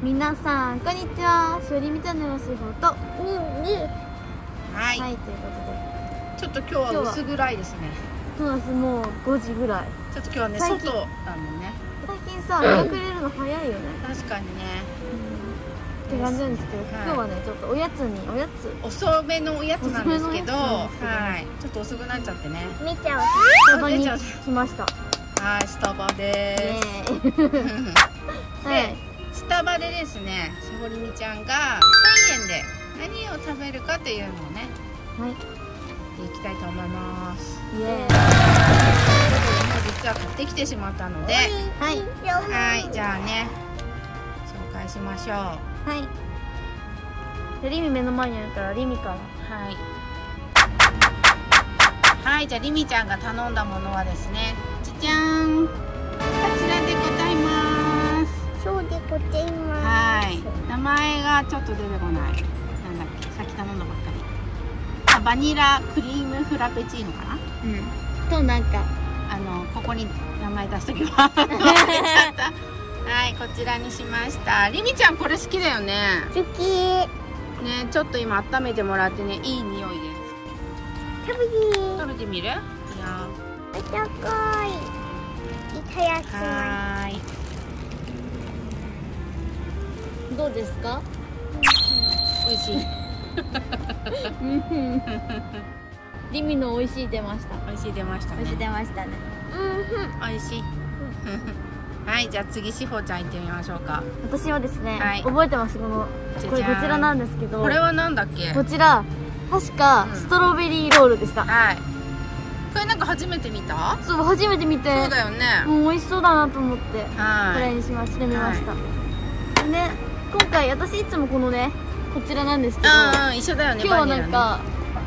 皆さんこんにちは。しおりみチャンネルのしほと。はい、はいということで。ちょっと今日は薄暗いですね。そうなんですもう5時ぐらい。ちょっと今日はね最近。外だもんね。最近さ日が暮れるの早いよね。確かにね。って感じなんですけど、はい。今日はねちょっとおやつにおやつ。遅めのおやつなんですけど遅めのおやつなんですけど。はい。ちょっと遅くなっちゃってね。みちゃんスタバに来ました。はいスタバイ でエすはでいスタバでですねしほりみちゃんが1000円で何を食べるかというのをねはい。やっていきたいと思います。イエーイ。実は買ってきてしまったのではい。はい。じゃあね紹介しましょう。はい。でリミ目の前にあるからリミからはい。はい。じゃありみちゃんが頼んだものはですねじゃじゃーん。こちらでございますそうでございまはい。名前がちょっと出てこない。なんだっけ。さっき頼んだばっかり。あバニラクリームフラペチーノかな？うん。となんか。あのここに名前出しとけば忘れちゃったはいこちらにしました。りみちゃんこれ好きだよね。好き。ねちょっと今温めてもらってね。いい匂いです。食べて食べてみる？いや。あったかい。いただきはーどうですか？美味しい。うん。リミの美味しい出ました。美味しい出ました美味しいね出ましたね。美味しい。はいじゃあ次しほちゃん行ってみましょうか。私はですね、はい。覚えてます？このこれこちらなんですけどこれはなんだっけ？こちら確かうん。ストロベリーロールでした、はい。これなんか初めて見た？そう初めて見て。そうだよね。もう美味しそうだなと思ってこはい。れにしましてみました、でね今回私いつもこのねこちらなんですけど一緒だよね今日はなんか、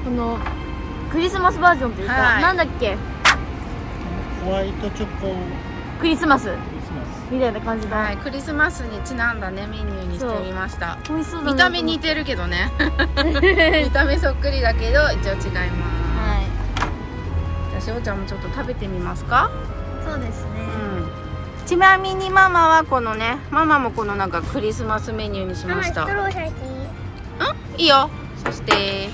このクリスマスバージョンというか、はい。なんだっけ？ホワイトチョコ。クリスマス。みたいな感じの、はいクリスマスにちなんだねメニューにしてみました。美味しそうだな見た目似てるけどね。見た目そっくりだけど一応違います。はじゃあしほちゃんもちょっと食べてみますか？いそうですね。うんちなみにママはこのねママもこのなんかクリスマスメニューにしました。うんロー先いいよ。そして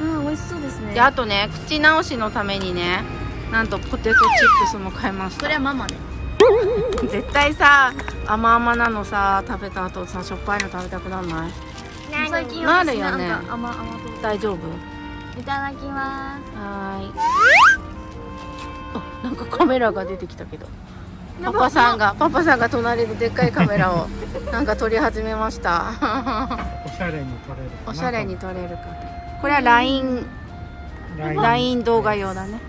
うん美味しそうですね。であとね口直しのためにねなんとポテトチップスも買いましこたれはママね。絶対さ甘々なのさ食べた後さしょっぱいの食べたくなんない？最近な私るよね。甘甘と大丈夫？いただきます。はーい。あなんかカメラが出てきたけどパパさんがパパさんが隣ででっかいカメラを なんか撮り始めました。おしゃれに撮れるおしゃれに撮れるかこれは LINE LINE 動画用だね。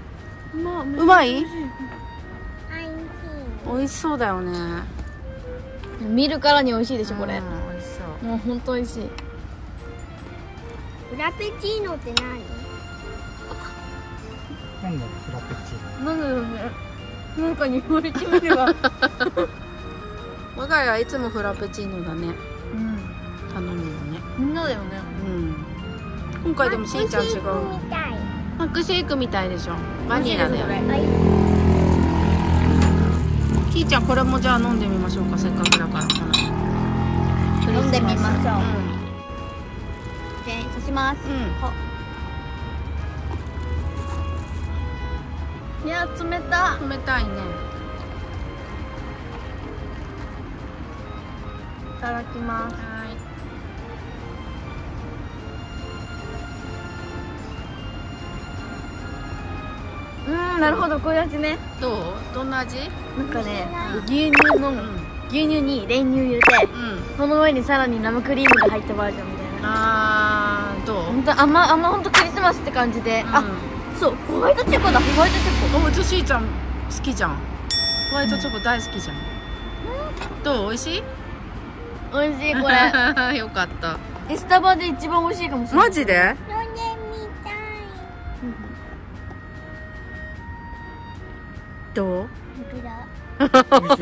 うまうまい？い美味しそうだよね。見るからに美味しいでしょこれ。うん美味しそう。もう本当美味しい。フラペチーノって何？なんだろうフラペチーなんだろうねなんか言われてみれば我が家はいつもフラペチーノだね。うん。頼むのね。みんなだよね。うん。今回でもしーちゃん違う。マックシェイクみたいでしょ。バニラだよね。きーちゃんこれもじゃあ飲んでみましょうか。せっかくだから。飲んでみましょう。うで刺します。ん、うん、いや冷た。冷たいね。いただきます。はい。うんなるほど。こういう味ね。どう？どんな味？なんかね牛乳のうん。牛乳に練乳入れてうん。その上にさらに生クリームが入ったバージョンみたいな。あーどう？本当甘甘本当クリスマスって感じで、あそうホワイトチョコだホワイトチョうん、おうちしーちゃん。好きじゃん。ホワイトチョコ大好きじゃん、どう？美味しい？コ美味しいこれ。よかった。エスタバで一番美味しいかもしれない。マジで？飲んでみたい。どう？本当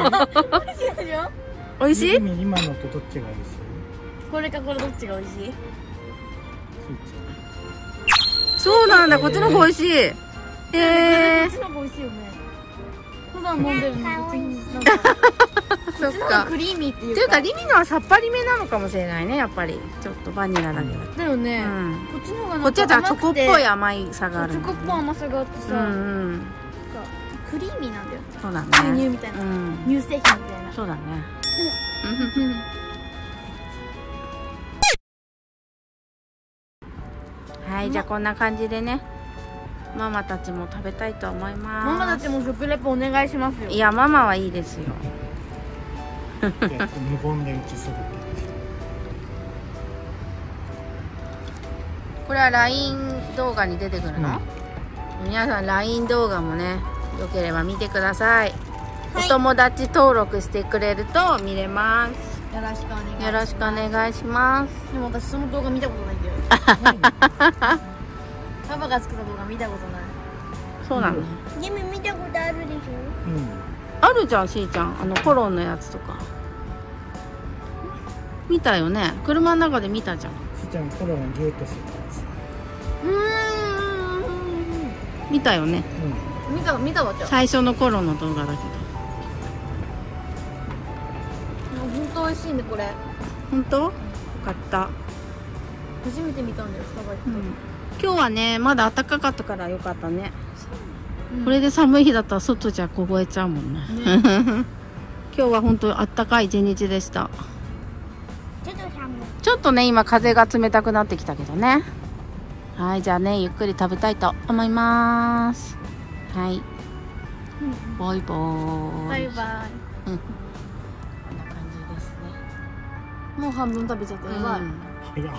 だ美味しいでしょ？美味しい？今今のとどっちが美味しい？これかこれどっちが美味しい？スイッそうなんだこっちの方美味しい。へえこっちの方が美味しいよね。普段飲んでるのなんか美味しいなんか。そっっちの方がかクリーミーっていうか。いうかリミのはさっぱりめなのかもしれないねやっぱり。ちょっとバニラだけど。だよね、うん。こっちの方がこっちはチョコっぽい甘甘いさがあるチョコっぽい甘さがあってさ、うんうんクリーミーなんだよそうだね牛乳みたいな、うん乳製品みたいなそうだねうんはいじゃあこんな感じでね。ママたちも食べたいと思います。ママたちも食レポお願いしますよ。いやママはいいですよ。で無言で映する。これは LINE 動画に出てくるの、皆さん LINE 動画もねよければ見てください、お友達登録してくれると見れます。よろしくお願いします。よろしくお願いします。でも私その動画見たことないんだよパパが作った動画見たことない。そうなの、でも見たことあるでしょうん。あるじゃんしーちゃん。あのコロンのやつとか。見たよね？車の中で見たじゃん。しーちゃんコロナギューッとするやうーん。見たよね？つ見た見たわじゃあ。最初の頃の動画だけど。本当美味しいねこれ。本当？よかった、初めて見たんだよスタバ行って、うん、今日はねまだ暖かかったからよかったね、う。んこれで寒い日だったら外じゃ凍えちゃうもんね。ね。今日は本当暖かい一日でした。ちょっとね今風が冷たくなってきたけどね。はいじゃあねゆっくり食べたいと思います。はい。バイバーイ。バイバイ。こんな感じですね。もう半分食べちゃった。やばい、うん。早っ